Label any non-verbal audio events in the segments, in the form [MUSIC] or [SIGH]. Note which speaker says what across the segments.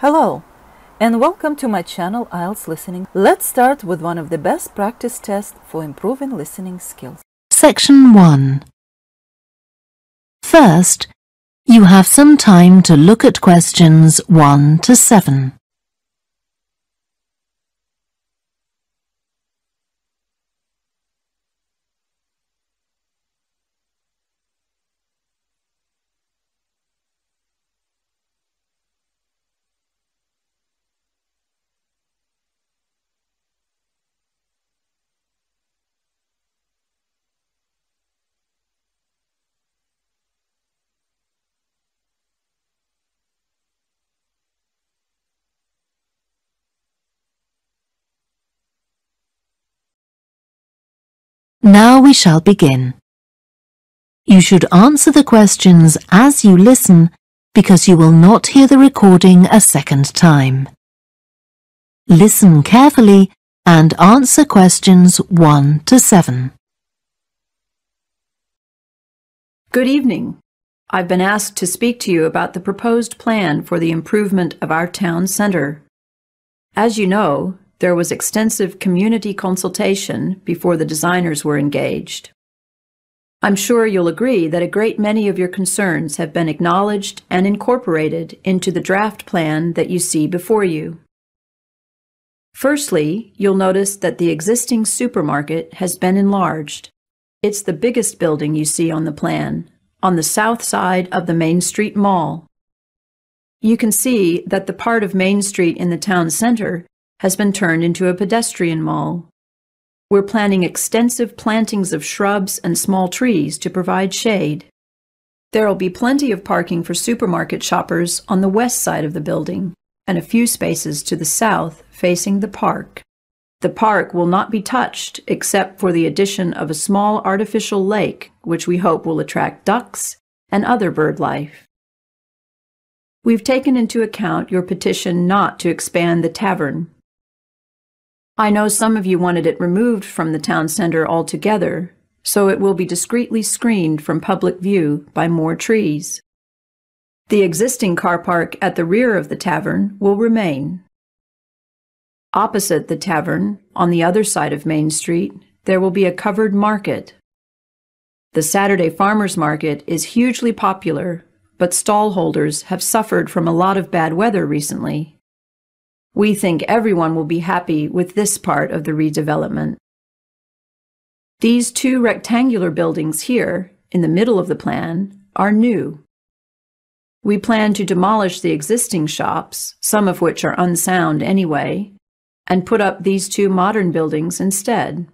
Speaker 1: Hello, and welcome to my channel IELTS Listening. Let's start with one of the best practice tests for improving listening skills.
Speaker 2: Section 1 First, you have some time to look at questions 1 to 7. Now we shall begin. You should answer the questions as you listen because you will not hear the recording a second time. Listen carefully and answer questions 1 to 7.
Speaker 3: Good evening. I've been asked to speak to you about the proposed plan for the improvement of our town center. As you know, there was extensive community consultation before the designers were engaged. I'm sure you'll agree that a great many of your concerns have been acknowledged and incorporated into the draft plan that you see before you. Firstly, you'll notice that the existing supermarket has been enlarged. It's the biggest building you see on the plan, on the south side of the Main Street Mall. You can see that the part of Main Street in the town center has been turned into a pedestrian mall. We're planning extensive plantings of shrubs and small trees to provide shade. There'll be plenty of parking for supermarket shoppers on the west side of the building and a few spaces to the south facing the park. The park will not be touched except for the addition of a small artificial lake, which we hope will attract ducks and other bird life. We've taken into account your petition not to expand the tavern I know some of you wanted it removed from the town center altogether, so it will be discreetly screened from public view by more trees. The existing car park at the rear of the tavern will remain. Opposite the tavern, on the other side of Main Street, there will be a covered market. The Saturday Farmers Market is hugely popular, but stallholders have suffered from a lot of bad weather recently. We think everyone will be happy with this part of the redevelopment. These two rectangular buildings here, in the middle of the plan, are new. We plan to demolish the existing shops, some of which are unsound anyway, and put up these two modern buildings instead.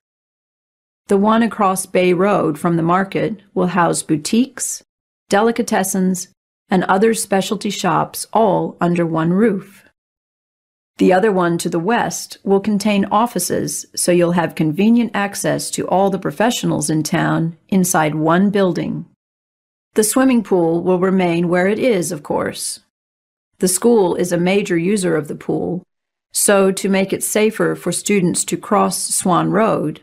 Speaker 3: The one across Bay Road from the market will house boutiques, delicatessens, and other specialty shops all under one roof. The other one to the west will contain offices, so you'll have convenient access to all the professionals in town inside one building. The swimming pool will remain where it is, of course. The school is a major user of the pool, so to make it safer for students to cross Swan Road,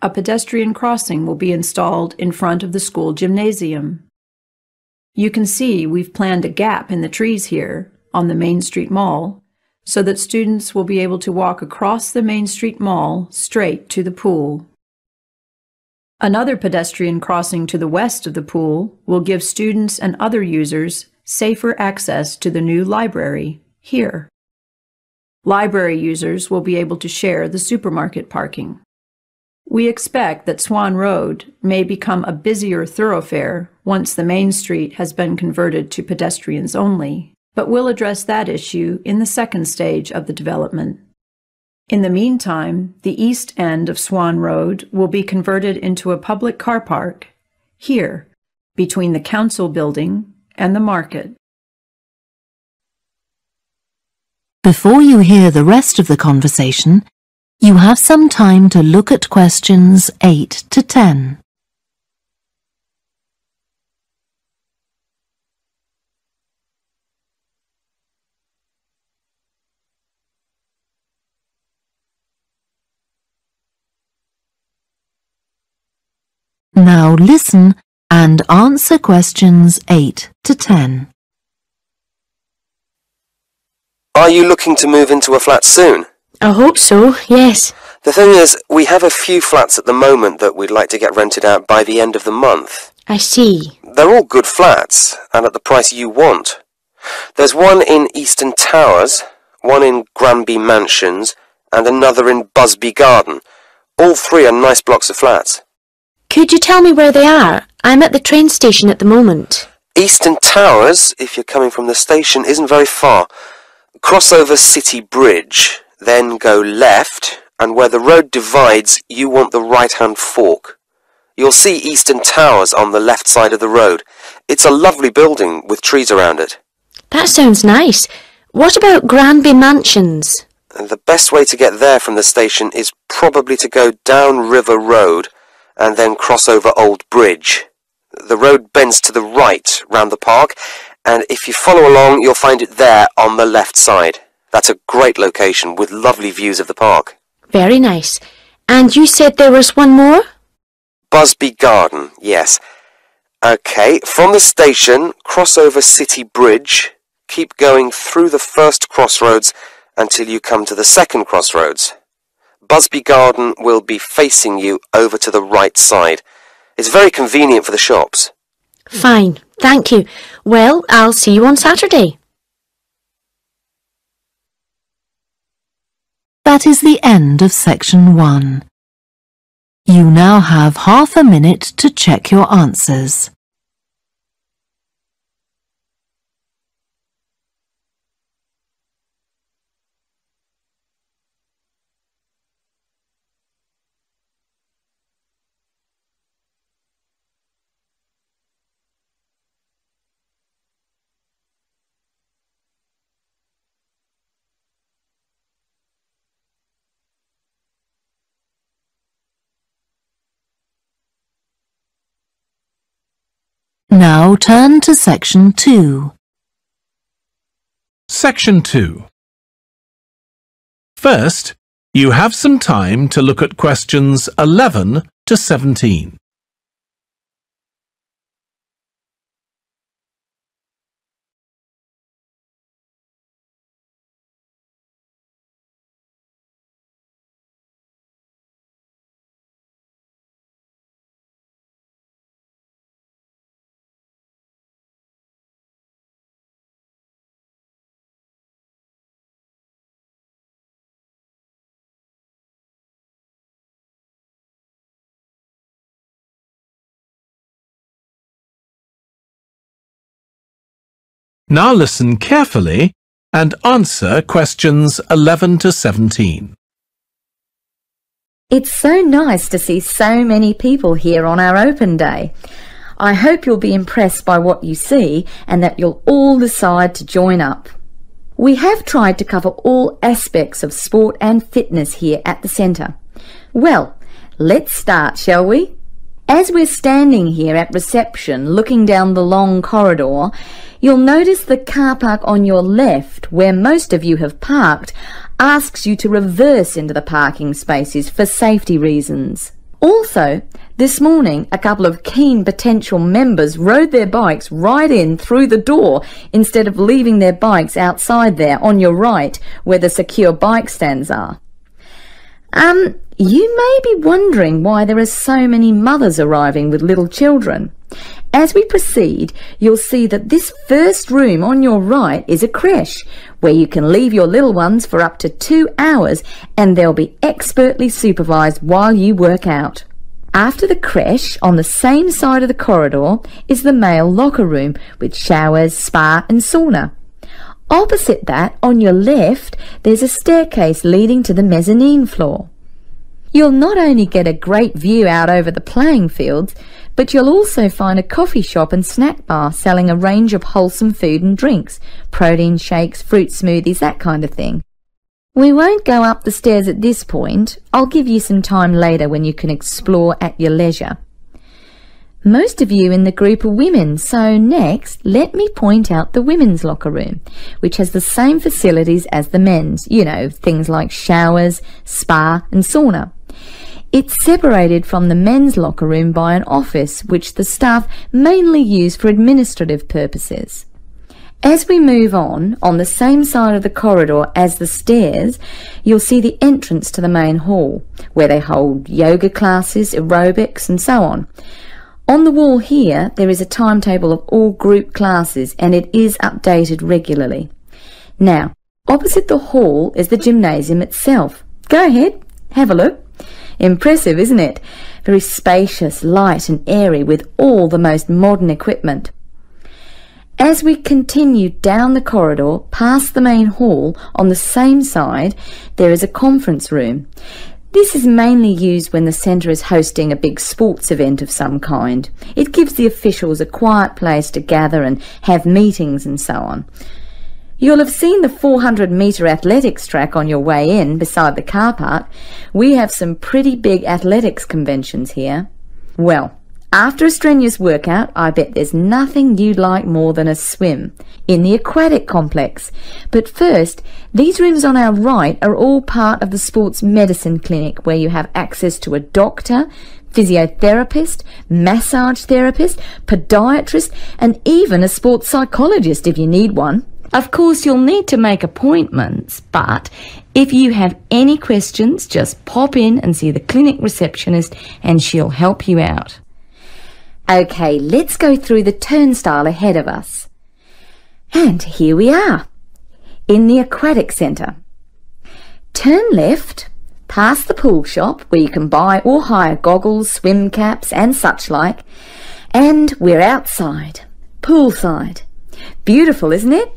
Speaker 3: a pedestrian crossing will be installed in front of the school gymnasium. You can see we've planned a gap in the trees here on the Main Street Mall so that students will be able to walk across the Main Street Mall straight to the pool. Another pedestrian crossing to the west of the pool will give students and other users safer access to the new library here. Library users will be able to share the supermarket parking. We expect that Swan Road may become a busier thoroughfare once the main street has been converted to pedestrians only but we'll address that issue in the second stage of the development. In the meantime, the east end of Swan Road will be converted into a public car park here, between the council building and the market.
Speaker 2: Before you hear the rest of the conversation, you have some time to look at questions 8 to 10. Now listen and answer questions 8 to 10.
Speaker 4: Are you looking to move into a flat soon?
Speaker 5: I hope so, yes.
Speaker 4: The thing is, we have a few flats at the moment that we'd like to get rented out by the end of the month.
Speaker 5: I see.
Speaker 4: They're all good flats, and at the price you want. There's one in Eastern Towers, one in Granby Mansions, and another in Busby Garden. All three are nice blocks of flats.
Speaker 5: Could you tell me where they are? I'm at the train station at the moment.
Speaker 4: Eastern Towers, if you're coming from the station, isn't very far. Cross over City Bridge, then go left, and where the road divides, you want the right-hand fork. You'll see Eastern Towers on the left side of the road. It's a lovely building with trees around it.
Speaker 5: That sounds nice. What about Granby Mansions?
Speaker 4: The best way to get there from the station is probably to go down River Road and then cross over Old Bridge. The road bends to the right round the park, and if you follow along, you'll find it there on the left side. That's a great location with lovely views of the park.
Speaker 5: Very nice. And you said there was one more?
Speaker 4: Busby Garden, yes. Okay, from the station, cross over City Bridge, keep going through the first crossroads until you come to the second crossroads. Busby Garden will be facing you over to the right side. It's very convenient for the shops.
Speaker 5: Fine, thank you. Well, I'll see you on Saturday.
Speaker 2: That is the end of section one. You now have half a minute to check your answers. Now turn to section 2.
Speaker 6: Section 2 First, you have some time to look at questions 11 to 17. Now listen carefully and answer questions 11 to 17.
Speaker 7: It's so nice to see so many people here on our open day. I hope you'll be impressed by what you see and that you'll all decide to join up. We have tried to cover all aspects of sport and fitness here at the centre. Well, let's start, shall we? As we're standing here at reception looking down the long corridor, you'll notice the car park on your left, where most of you have parked, asks you to reverse into the parking spaces for safety reasons. Also, this morning, a couple of keen potential members rode their bikes right in through the door instead of leaving their bikes outside there on your right where the secure bike stands are. Um, you may be wondering why there are so many mothers arriving with little children. As we proceed, you'll see that this first room on your right is a creche, where you can leave your little ones for up to two hours and they'll be expertly supervised while you work out. After the creche, on the same side of the corridor, is the male locker room with showers, spa and sauna. Opposite that, on your left, there's a staircase leading to the mezzanine floor. You'll not only get a great view out over the playing fields, but you'll also find a coffee shop and snack bar selling a range of wholesome food and drinks, protein shakes, fruit smoothies, that kind of thing. We won't go up the stairs at this point. I'll give you some time later when you can explore at your leisure. Most of you in the group are women, so next let me point out the women's locker room, which has the same facilities as the men's, you know, things like showers, spa and sauna. It's separated from the men's locker room by an office which the staff mainly use for administrative purposes. As we move on, on the same side of the corridor as the stairs, you'll see the entrance to the main hall, where they hold yoga classes, aerobics, and so on. On the wall here, there is a timetable of all group classes, and it is updated regularly. Now, opposite the hall is the gymnasium itself. Go ahead, have a look. Impressive, isn't it? Very spacious, light and airy with all the most modern equipment. As we continue down the corridor past the main hall on the same side, there is a conference room. This is mainly used when the centre is hosting a big sports event of some kind. It gives the officials a quiet place to gather and have meetings and so on. You'll have seen the 400 metre athletics track on your way in beside the car park. We have some pretty big athletics conventions here. Well, after a strenuous workout, I bet there's nothing you'd like more than a swim in the aquatic complex. But first, these rooms on our right are all part of the sports medicine clinic where you have access to a doctor, physiotherapist, massage therapist, podiatrist, and even a sports psychologist if you need one. Of course, you'll need to make appointments, but if you have any questions, just pop in and see the clinic receptionist and she'll help you out. Okay, let's go through the turnstile ahead of us. And here we are, in the aquatic centre. Turn left, past the pool shop where you can buy or hire goggles, swim caps and such like, and we're outside, poolside. Beautiful, isn't it?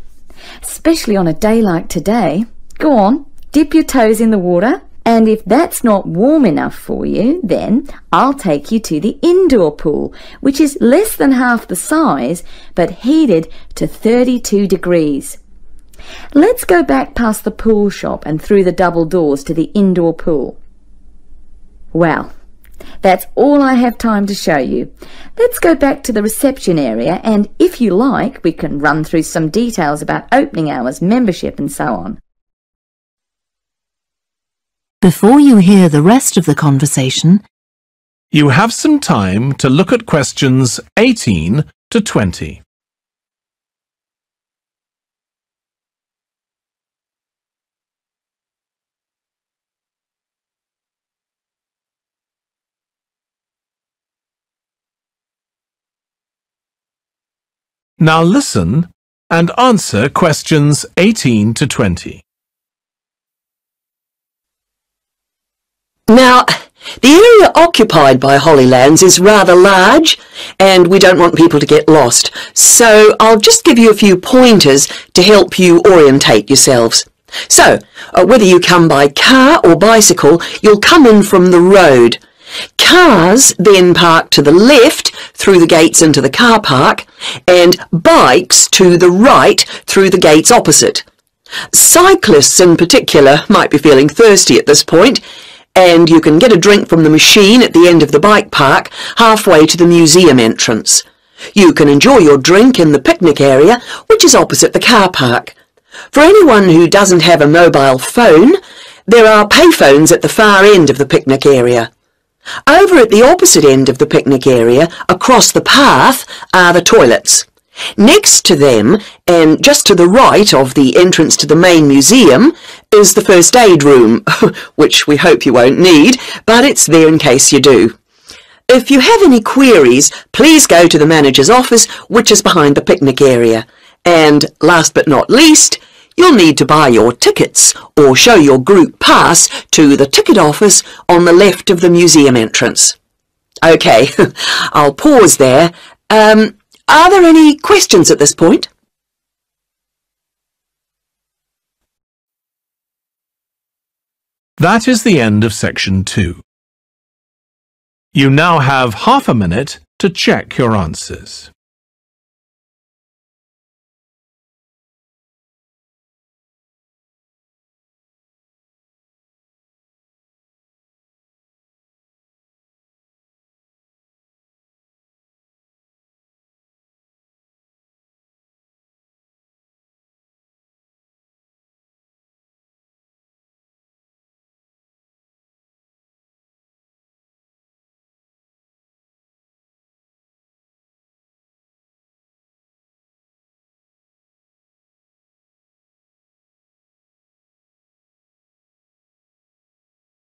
Speaker 7: Especially on a day like today. Go on, dip your toes in the water and if that's not warm enough for you, then I'll take you to the indoor pool, which is less than half the size, but heated to 32 degrees. Let's go back past the pool shop and through the double doors to the indoor pool. Well, that's all I have time to show you. Let's go back to the reception area and if you like, we can run through some details about opening hours, membership and so on.
Speaker 2: Before you hear the rest of the conversation,
Speaker 6: You have some time to look at questions 18 to 20. Now listen and answer questions 18 to 20.
Speaker 8: Now, the area occupied by Hollylands is rather large and we don't want people to get lost, so I'll just give you a few pointers to help you orientate yourselves. So, uh, whether you come by car or bicycle, you'll come in from the road. Cars then park to the left through the gates into the car park and bikes to the right through the gates opposite. Cyclists in particular might be feeling thirsty at this point and you can get a drink from the machine at the end of the bike park halfway to the museum entrance. You can enjoy your drink in the picnic area, which is opposite the car park. For anyone who doesn't have a mobile phone, there are payphones at the far end of the picnic area. Over at the opposite end of the picnic area, across the path, are the toilets. Next to them, and just to the right of the entrance to the main museum, is the first aid room, [LAUGHS] which we hope you won't need, but it's there in case you do. If you have any queries, please go to the manager's office, which is behind the picnic area. And last but not least, you'll need to buy your tickets or show your group pass to the ticket office on the left of the museum entrance. Okay, [LAUGHS] I'll pause there. Um, are there any questions at this point?
Speaker 6: That is the end of section 2. You now have half a minute to check your answers.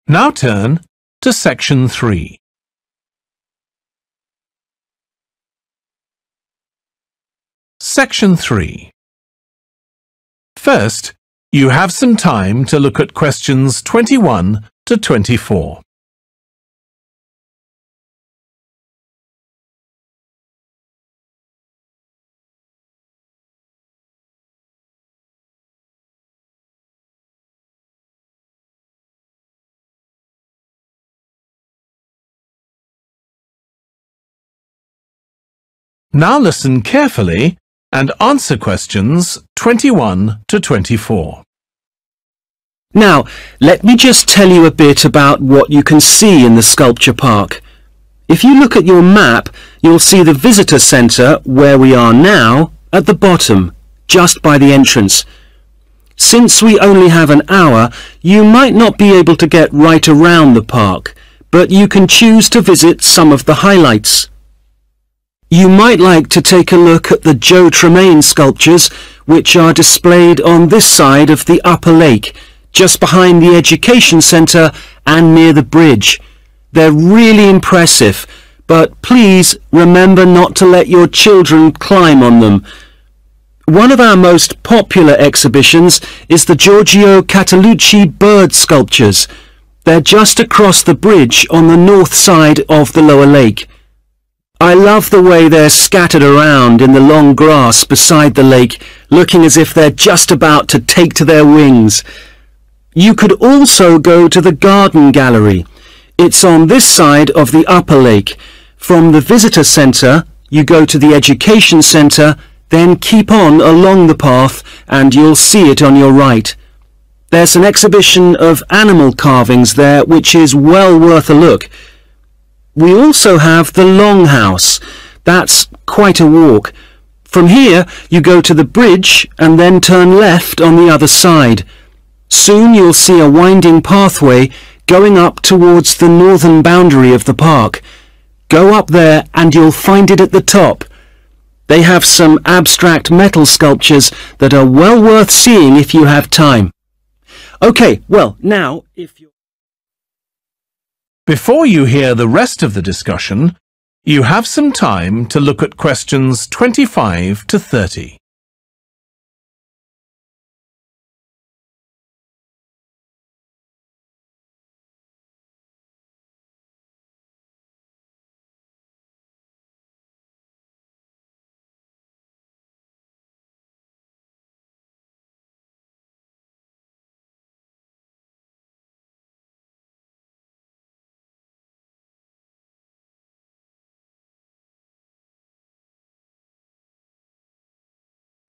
Speaker 6: Now turn to section 3. Section 3. First, you have some time to look at questions 21 to 24. Now listen carefully and answer questions 21 to 24.
Speaker 9: Now, let me just tell you a bit about what you can see in the sculpture park. If you look at your map, you'll see the visitor centre, where we are now, at the bottom, just by the entrance. Since we only have an hour, you might not be able to get right around the park, but you can choose to visit some of the highlights. You might like to take a look at the Joe Tremaine sculptures, which are displayed on this side of the upper lake, just behind the Education Centre and near the bridge. They're really impressive, but please remember not to let your children climb on them. One of our most popular exhibitions is the Giorgio Catalucci bird sculptures. They're just across the bridge on the north side of the lower lake. I love the way they're scattered around in the long grass beside the lake, looking as if they're just about to take to their wings. You could also go to the garden gallery. It's on this side of the upper lake. From the visitor centre, you go to the education centre, then keep on along the path and you'll see it on your right. There's an exhibition of animal carvings there which is well worth a look. We also have the Longhouse. That's quite a walk. From here, you go to the bridge and then turn left on the other side. Soon you'll see a winding pathway going up towards the northern boundary of the park. Go up there and you'll find it at the top. They have some abstract metal sculptures that are well worth seeing if you have time. Okay, well, now, if you...
Speaker 6: Before you hear the rest of the discussion, you have some time to look at questions 25 to 30.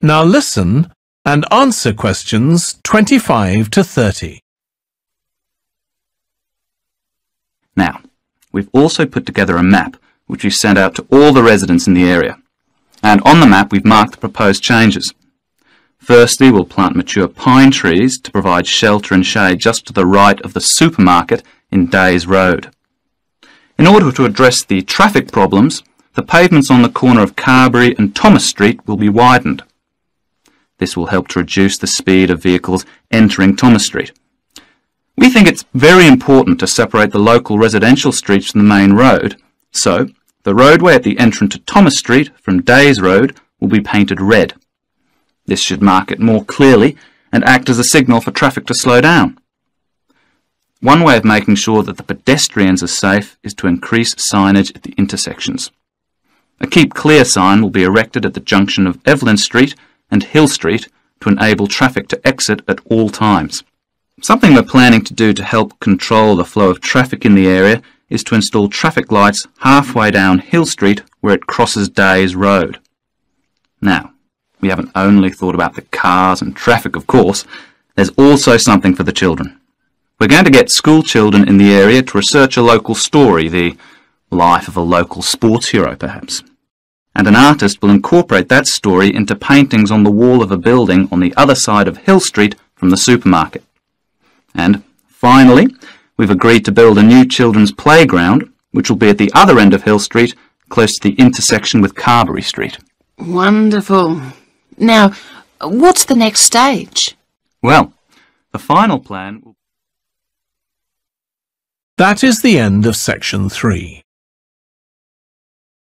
Speaker 6: Now listen and answer questions 25 to 30.
Speaker 10: Now, we've also put together a map which we sent out to all the residents in the area. And on the map we've marked the proposed changes. Firstly, we'll plant mature pine trees to provide shelter and shade just to the right of the supermarket in Days Road. In order to address the traffic problems, the pavements on the corner of Carberry and Thomas Street will be widened. This will help to reduce the speed of vehicles entering Thomas Street. We think it's very important to separate the local residential streets from the main road, so the roadway at the entrance to Thomas Street from Days Road will be painted red. This should mark it more clearly and act as a signal for traffic to slow down. One way of making sure that the pedestrians are safe is to increase signage at the intersections. A Keep Clear sign will be erected at the junction of Evelyn Street and Hill Street to enable traffic to exit at all times. Something we're planning to do to help control the flow of traffic in the area is to install traffic lights halfway down Hill Street where it crosses Days Road. Now, we haven't only thought about the cars and traffic, of course, there's also something for the children. We're going to get school children in the area to research a local story, the life of a local sports hero, perhaps and an artist will incorporate that story into paintings on the wall of a building on the other side of Hill Street from the supermarket. And finally, we've agreed to build a new children's playground, which will be at the other end of Hill Street, close to the intersection with Carberry Street.
Speaker 11: Wonderful. Now, what's the next stage?
Speaker 10: Well, the final plan
Speaker 6: That is the end of section 3.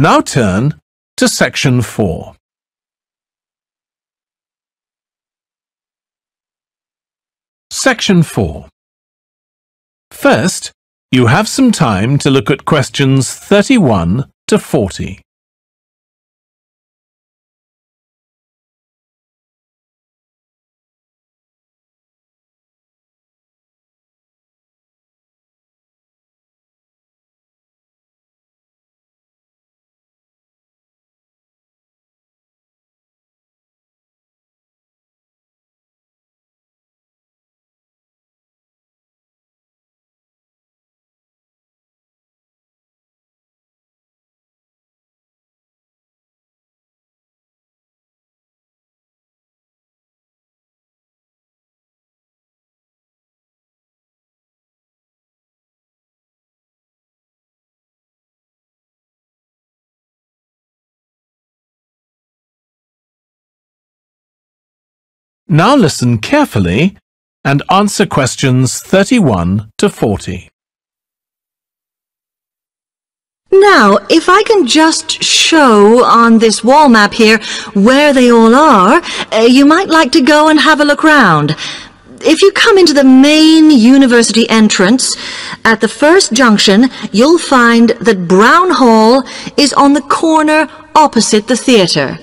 Speaker 6: Now turn to section 4. Section 4. First, you have some time to look at questions 31 to 40. Now listen carefully and answer questions 31 to 40.
Speaker 12: Now, if I can just show on this wall map here where they all are, uh, you might like to go and have a look round. If you come into the main university entrance, at the first junction, you'll find that Brown Hall is on the corner opposite the theatre.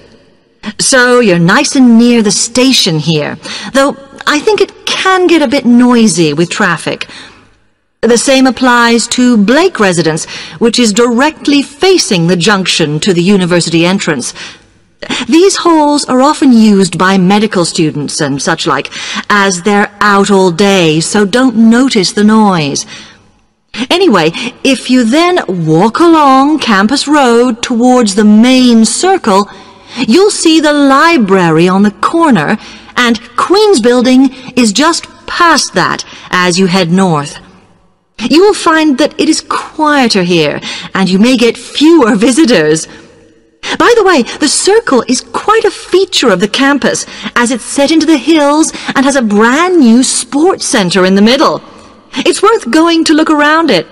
Speaker 12: So you're nice and near the station here, though I think it can get a bit noisy with traffic. The same applies to Blake Residence, which is directly facing the junction to the university entrance. These halls are often used by medical students and such like, as they're out all day, so don't notice the noise. Anyway, if you then walk along Campus Road towards the main circle, you'll see the library on the corner, and Queen's Building is just past that as you head north. You will find that it is quieter here, and you may get fewer [LAUGHS] visitors. By the way, the circle is quite a feature of the campus, as it's set into the hills and has a brand new sports center in the middle. It's worth going to look around it.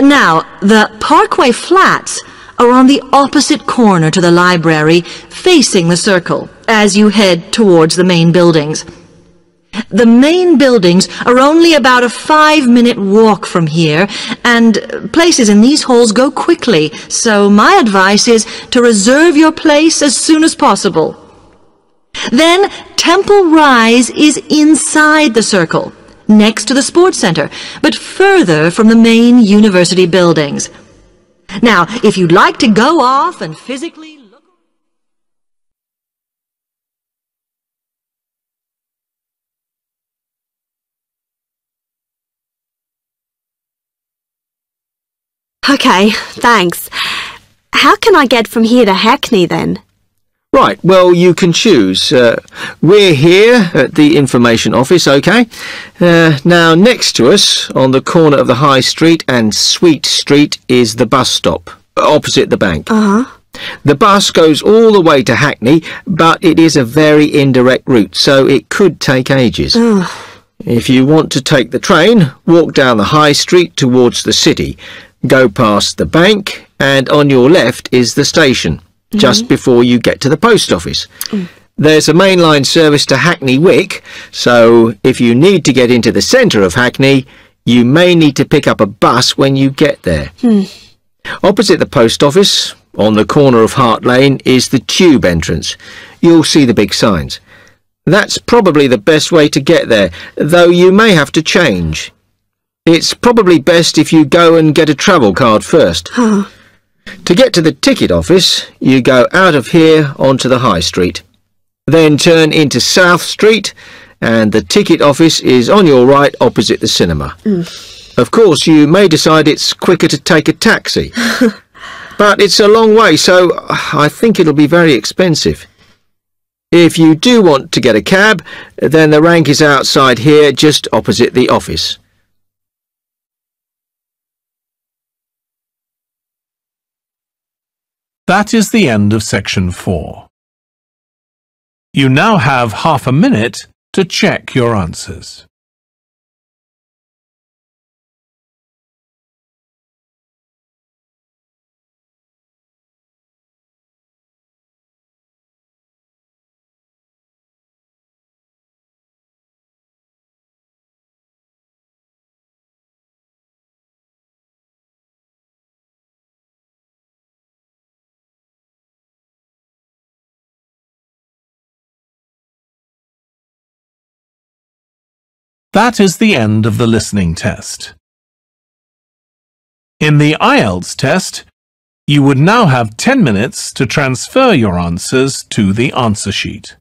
Speaker 12: Now, the Parkway Flats are on the opposite corner to the library, facing the circle, as you head towards the main buildings. The main buildings are only about a five-minute walk from here, and places in these halls go quickly, so my advice is to reserve your place as soon as possible. Then Temple Rise is inside the circle, next to the sports center, but further from the main university buildings. Now, if you'd like to go off and physically look...
Speaker 13: Okay, thanks. How can I get from here to Hackney then?
Speaker 14: Right, well, you can choose. Uh, we're here at the information office, OK? Uh, now, next to us, on the corner of the High Street and Sweet Street, is the bus stop, opposite the bank.
Speaker 13: Uh-huh.
Speaker 14: The bus goes all the way to Hackney, but it is a very indirect route, so it could take ages.
Speaker 13: Ugh.
Speaker 14: If you want to take the train, walk down the High Street towards the city. Go past the bank, and on your left is the station just before you get to the post office. There's a mainline service to Hackney Wick, so if you need to get into the centre of Hackney, you may need to pick up a bus when you get there.
Speaker 13: Hmm.
Speaker 14: Opposite the post office, on the corner of Hart Lane, is the tube entrance. You'll see the big signs. That's probably the best way to get there, though you may have to change. It's probably best if you go and get a travel card first. To get to the ticket office, you go out of here onto the High Street. Then turn into South Street and the ticket office is on your right opposite the cinema. Mm. Of course, you may decide it's quicker to take a taxi. [LAUGHS] but it's a long way, so I think it'll be very expensive. If you do want to get a cab, then the rank is outside here, just opposite the office.
Speaker 6: That is the end of section 4. You now have half a minute to check your answers. That is the end of the listening test. In the IELTS test, you would now have 10 minutes to transfer your answers to the answer sheet.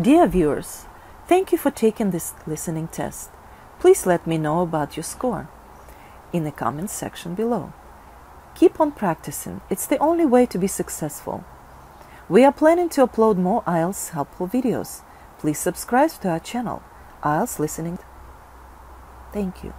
Speaker 1: Dear viewers, thank you for taking this listening test. Please let me know about your score in the comments section below. Keep on practicing, it's the only way to be successful. We are planning to upload more IELTS helpful videos. Please subscribe to our channel, IELTS Listening. Thank you.